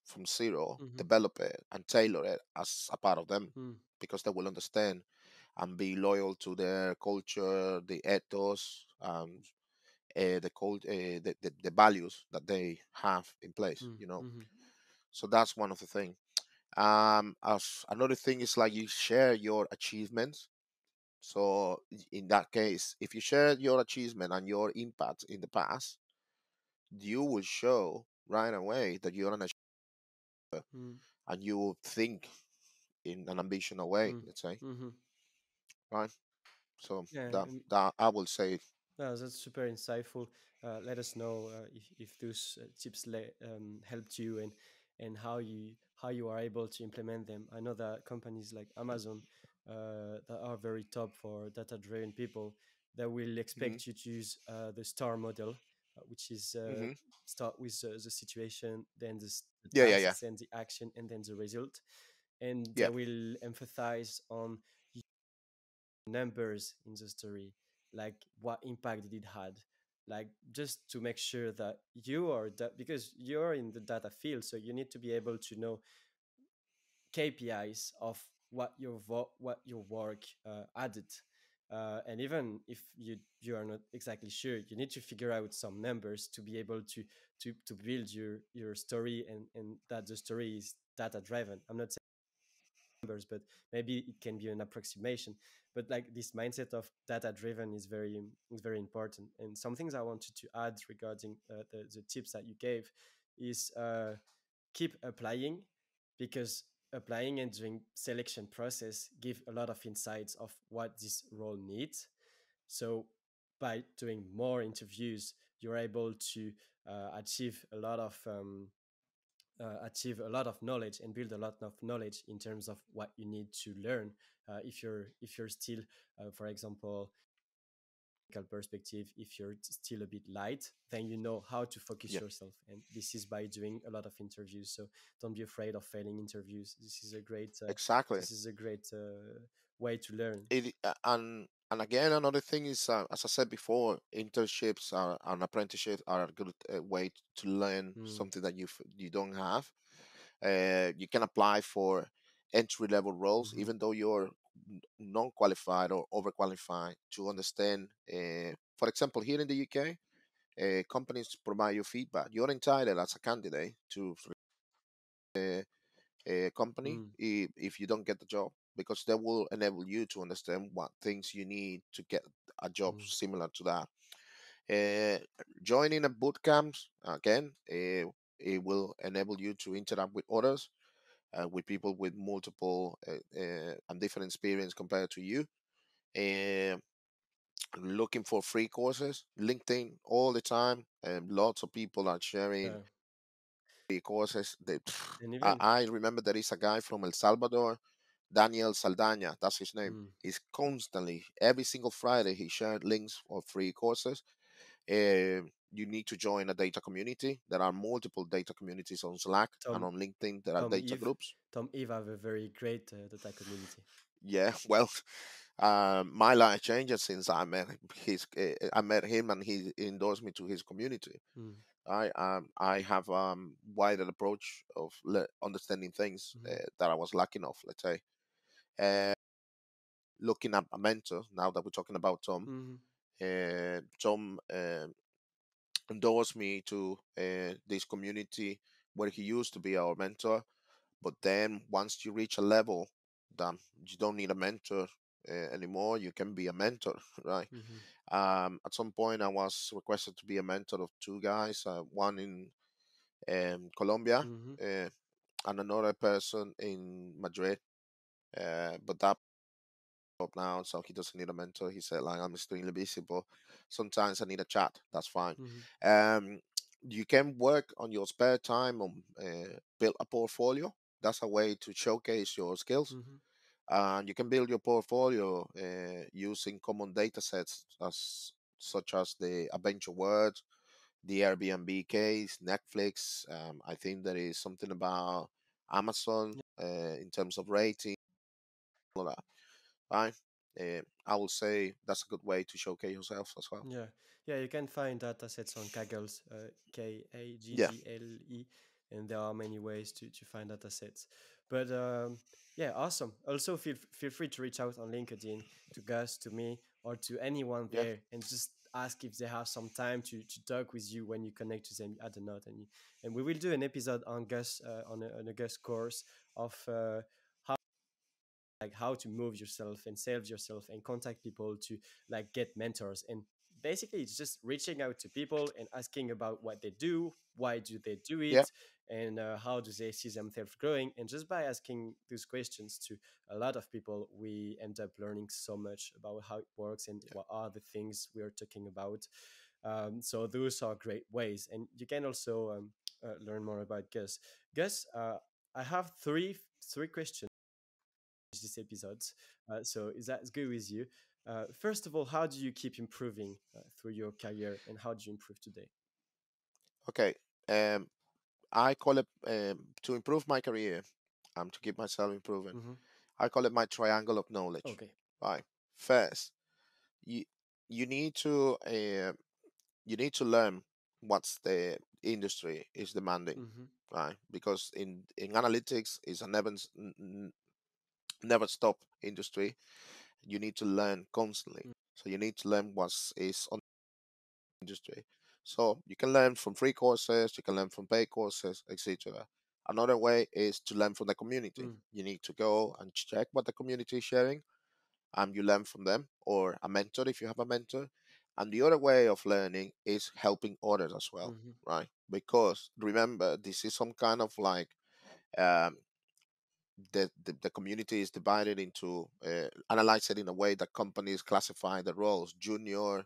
from 0 Mhm. develop it and tailor it as a part of them Mm. because they will understand and be loyal to their culture, the ethos, um, uh, the, cult, uh, the, the the values that they have in place. Mm. You know, Mhm. so that's one of the things. Um, as another thing is like you share your achievements. So in that case, if you share your achievement and your impact in the past, you will show right away that you're an achiever Mm. and you will think in an ambitional way. Mm. Let's say, Mhm. Right? So Yeah. that that I will say, No, that's super insightful. Uh, let us know uh, if, if those uh, tips le- um, helped you and and how you how you are able to implement them. I know that companies like Amazon uh, that are very top for data driven people that will hmm expect you to use uh, the star model, uh, which is uh, hmm start with uh, the situation, then the, s- the yeah, yeah, yeah, tasks, then the action, and then the result, and they will emphasize on numbers in the story like what impact did it had? Like just to make sure that you are that because you're in the data field so you need to be able to know kpis of what your vo- what your work uh, added. Uh, and even if you you are not exactly sure you need to figure out some numbers to be able to to to build your your story and and that the story is data driven i'm not numbers, but maybe it can be an approximation. But like this mindset of data driven is very is very important. And some things I wanted to add regarding uh, the the tips that you gave is uh, keep applying because applying and doing selection process give a lot of insights of what this role needs. So by doing more interviews, you're able to uh, achieve a lot of um, uh, achieve a lot of knowledge and build a lot of knowledge in terms of what you need to learn. Uh, if you're if you're still uh, for example perspective if you're still a bit light then you know how to focus yeah, yourself and this is by doing a lot of interviews. So don't be afraid of failing interviews. This is a great uh, exactly. this is a great uh, way to learn It uh, and and again another thing is uh, as I said before, internships are, and apprenticeships are a good uh, way to learn mm, something that you you don't have. Uh, you can apply for entry level roles, hmm even though you're non-qualified or overqualified to understand. Uh, for example, here in the UK, uh, companies provide you feedback. You're entitled as a candidate to a company mm, if, if you don't get the job because that will enable you to understand what things you need to get a job mm, similar to that. Uh, joining a boot camps again, uh, it will enable you to interact with others, uh, with people with multiple uh, uh, and different experience compared to you. Looking for free courses, LinkedIn all the time, and lots of people are sharing yeah free courses. They, And I, I remember there is a guy from El Salvador, Daniel Saldaña, that's his name. mm, He's constantly, every single Friday, he shared links for free courses. Uh, you need to join a data community. There are multiple data communities on Slack and on LinkedIn. There are Tom data Eve groups. Tom Eve have a very great uh, data community. Yeah, well, uh, my life changed since I met his. Uh, I met him and he endorsed me to his community. Mm, I um I have um wider approach of le- understanding things mhm, uh, that I was lacking of. Let's say, uh, looking at a mentor. Now that we're talking about Tom, mhm, uh, Tom uh, endorsed me to uh, this community where he used to be our mentor. But then once you reach a level that you don't need a mentor uh, anymore, you can be a mentor, right? mhm, Um, at some point, I was requested to be a mentor of two guys, uh, one in um, Colombia mhm, uh, and another person in Madrid. Uh, but that up now, so he doesn't need a mentor. He said, like, I'm extremely busy, but sometimes I need a chat. That's fine. mhm, Um, you can work on your spare time on uh, build a portfolio. That's a way to showcase your skills. mhm, And you can build your portfolio uh, using common data sets as such as the AdventureWorks, the Airbnb case, Netflix. Um, I think there is something about Amazon yeah, uh, in terms of rating, that. Right? Uh, I will say that's a good way to showcase yourself as well. yeah, yeah. You can find data sets on Kaggle, uh, K A G Yeah, G L E, and there are many ways to, to find data sets. But um, yeah, awesome. Also, feel feel free to reach out on LinkedIn to Gus, to me, or to anyone yeah, there, and just ask if they have some time to, to talk with you when you connect to them at the note. And you, and we will do an episode on Gus uh, on a, on a Gus course of uh, like how to move yourself and sales yourself and contact people to like get mentors. And basically it's just reaching out to people and asking about what they do why do they do yeah, it and uh, how do they see themselves growing? And just by asking those questions to a lot of people we end up learning so much about how it works and yeah. what are the things we are talking about. Um, so those are great ways. And you can also um, uh, learn more about gus. Gus uh, i have three three questions this episode. Uh, so is that good with you? Uh, first of all, how do you keep improving uh, through your career, and how do you improve today? Okay. Um, I call it um, to improve my career. Um, to keep myself improving. hmm I call it my triangle of knowledge. Okay. Right. First, you you need to uh, you need to learn what's the industry is demanding, hmm right? Because in in analytics is a never s- n- n- never stop industry. You need to learn constantly. So you need to learn what is on industry. So you can learn from free courses, you can learn from paid courses, etc. Another way is to learn from the community. Mm. You need to go and check what the community is sharing and you learn from them or a mentor if you have a mentor. And the other way of learning is helping others as well, hmm right? Because remember, this is some kind of like um, the, the the community is divided into uh, analyze it in a way that companies classify the roles junior,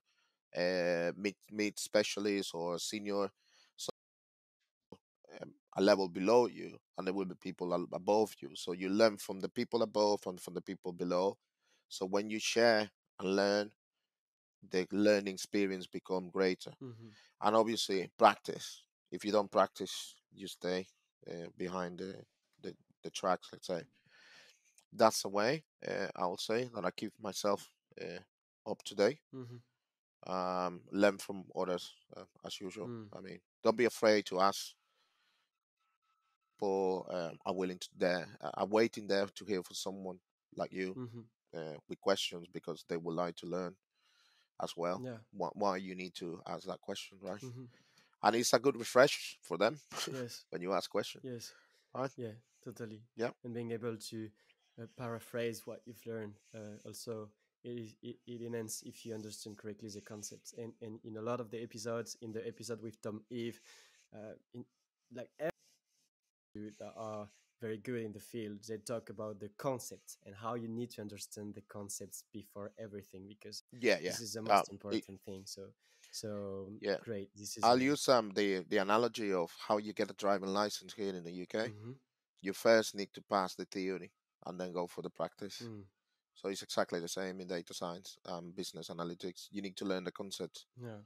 uh, mid mid specialist or senior. So um, a level below you, and there will be people above you. So you learn from the people above and from the people below. So when you share and learn, the learning experience become greater. hmm And obviously, practice. If you don't practice, you stay uh, behind the, the tracks. Let's say that's the way uh, I would say that I keep myself uh, up to date. hmm Um, learn from others uh, as usual. Mm. I mean, don't be afraid to ask people um, are willing to there uh, are waiting there to hear from someone like you hmm uh, with questions because they would like to learn as well Yeah. why, why you need to ask that question right hmm and it's a good refresh for them Yes. when you ask questions Yes. Right Yeah. Totally. yeah And being able to uh, paraphrase what you've learned uh, also it, it, it enhances if you understand correctly the concepts. And and in a lot of the episodes, in the episode with Tom Eve, uh, in like that are very good in the field, they talk about the concepts and how you need to understand the concepts before everything because yeah yeah this is the uh, most it, important thing. So So Yeah. great. This is I'll use um the the analogy of how you get a driving license here in the UK. Mhm. You first need to pass the theory and then go for the practice. Mm, So it's exactly the same in data science, um, business analytics. You need to learn the concepts. yeah.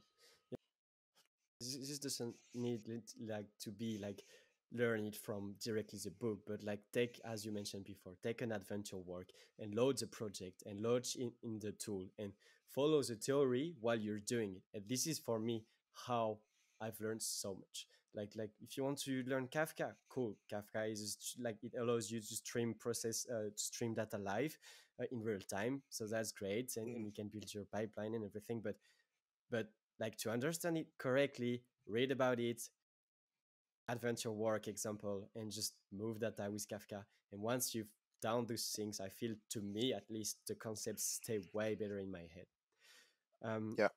this, this doesn't need like to be like learn it from directly the book but like take as you mentioned before take an AdventureWorks and load the project and load in, in the tool and follow the theory while you're doing it and this is for me how i've learned so much. Like like if you want to learn kafka cool. Kafka is just like it allows you to stream process uh, to stream data live uh, in real time so that's great and, and you can build your pipeline and everything but but like to understand it correctly read about it AdventureWorks example and just move data with kafka and once you've done those things i feel to me at least the concepts stay way better in my head um, Yeah.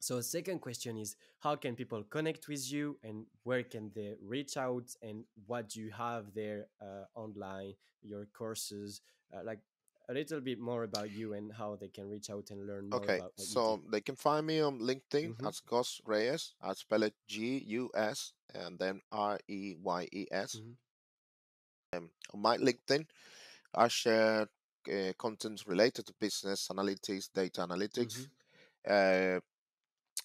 so second question is how can people connect with you and where can they reach out and what do you have there uh, online your courses uh, like a little bit more about you and how they can reach out and learn more Okay, about what you so they can find me on LinkedIn Mhm. as Gus Reyes. I spell it G U S and then R E Y E S. Mhm. Um, on my LinkedIn, I share uh, content related to business analytics, data analytics. Uh,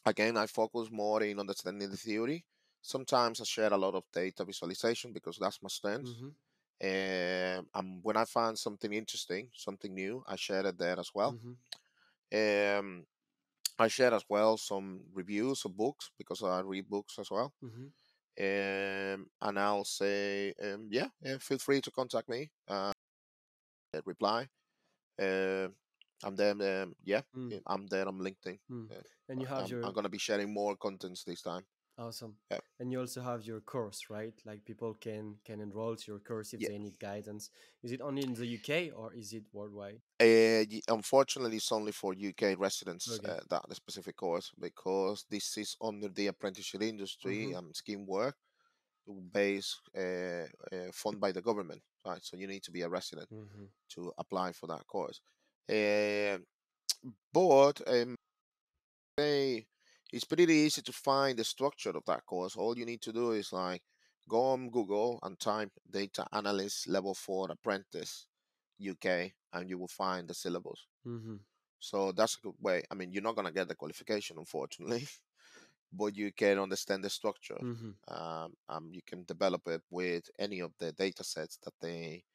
again, I focus more in understanding the theory. Sometimes I share a lot of data visualization because that's my strength. Mhm. Um, and when I find something interesting, something new, I share it there as well. Mhm. Um, I share as well some reviews of books because I read books as well. Mhm. Um, and I'll say, um, yeah, yeah, feel free to contact me. Uh, reply. Uh, and then, um, yeah, Mm. I'm there on LinkedIn. Mm. Yeah, And you have I'm, your I'm gonna be sharing more contents this time. awesome. Yeah. And you also have your course, right? Like people can can enroll to your course if Yeah. they need guidance. Is it only in the UK or is it worldwide? Uh, unfortunately, it's only for UK residents Okay. uh, that the specific course because this is under the apprenticeship industry Mhm. and scheme work based uh, uh, funded by the government, right? So you need to be a resident hmm to apply for that course. Uh, but um, they, it's pretty easy to find the structure of that course. All you need to do is like go on Google and type data analyst level four apprentice UK, and you will find the syllabus. hmm So that's a good way. I mean, you're not gonna get the qualification, unfortunately, but you can understand the structure. hmm Um, um, you can develop it with any of the data sets that they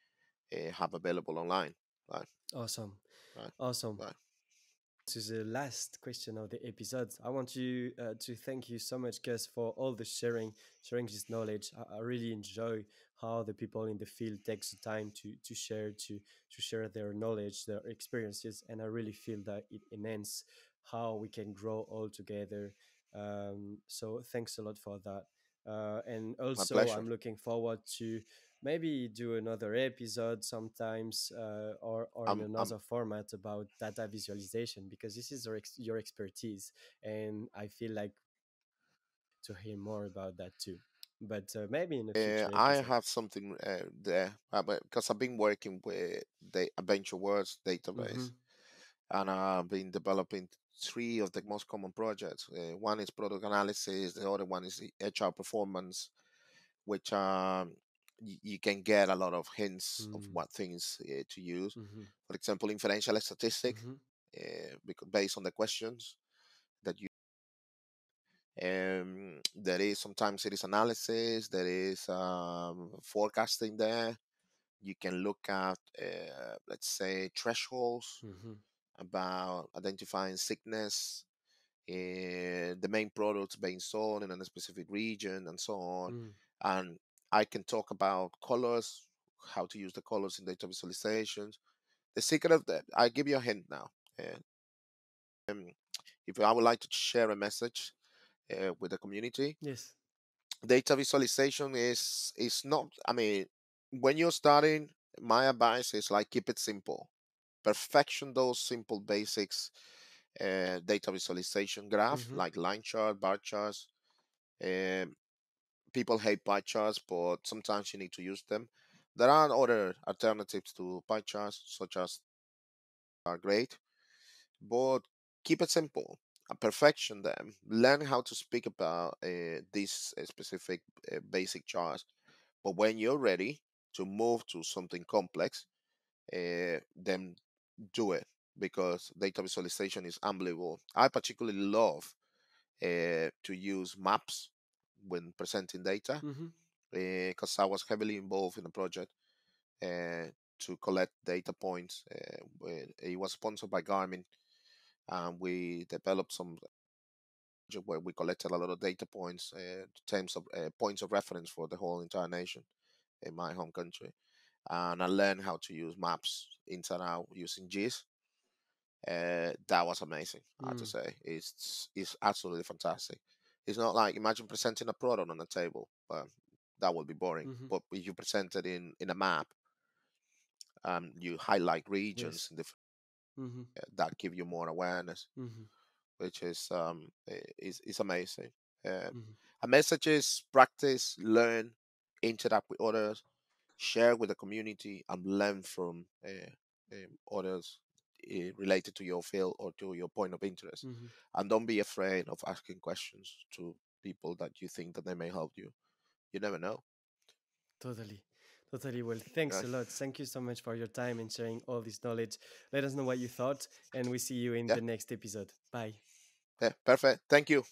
uh, have available online. Right. Awesome. Right. Awesome. Right. This is the last question of the episode. I want you uh, to thank you so much, Gus, for all the sharing, sharing this knowledge. I, I really enjoy how the people in the field takes the time to to share to to share their knowledge, their experiences, and I really feel that it enhances how we can grow all together. Um, so thanks a lot for that. Uh, and also. I'm looking forward to maybe do another episode sometimes uh, or, or in I'm- I'm- another format about data visualization because this is your, ex- your expertise and i feel like to hear more about that too but uh, maybe in a future Uh, I have something uh, there because I've been working with the AdventureWorks database, Mhm. and I've been developing three of the most common projects. Uh, one is product analysis, the other one is HR performance, which um, y- you can get a lot of hints of Mm. what things uh, to use. Mhm, For example, inferential statistic, mhm, uh, based on the questions that you um, there is sometimes it is analysis there is um, forecasting there. You can look at uh, let's say thresholds mhm, about identifying sickness uh, the main products being sold in a specific region and so on. Mm, and i can talk about colors how to use the colors in data visualizations. The secret of that i give you a hint now uh, um, if i would like to share a message uh, with the community yes. data visualization is is not i mean when you're starting my advice is like keep it simple. Perfection those simple basics uh, data visualization graph Mhm. like line chart bar charts um, people hate pie charts but sometimes you need to use them there are other alternatives to pie charts such as are great but keep it simple perfection them, learn how to speak about uh, these uh, specific uh, basic charts. But when you're ready to move to something complex, uh, then do it because data visualization is unbelievable. I particularly love uh, to use maps when presenting data because hmm I was heavily involved in the project uh, to collect data points. Uh, it was sponsored by Garmin, and we developed some project where we collected a lot of data points, uh, terms of uh, points of reference for the whole entire nation in my home country. And I learned how to use maps inside out using GIS. Uh, that was amazing. I have to Mm. say, it's it's absolutely fantastic. It's not like imagine presenting a product on a table, that would be boring. hmm But if you present it in in a map, um, you highlight regions Yes. in different, hmm that give you more awareness, hmm which is um is is amazing. Uh, hmm a message is practice, learn, interact with others, share with the community, and learn from uh, um, others related to your field or to your point of interest. hmm And don't be afraid of asking questions to people that you think that they may help you. You never know. Totally. Totally. Well, thanks Yeah, a lot. Thank you so much for your time and sharing all this knowledge. Let us know what you thought, and we see you in yeah, the next episode. Bye. yeah perfect. Thank you.